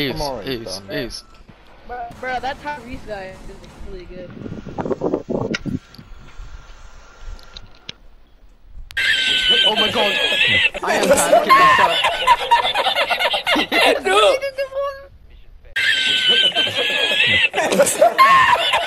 Ace, I'm ace, done. ace. Bro, bro, that Tyrese guy is really good. Oh my god! I am panicking myself. No!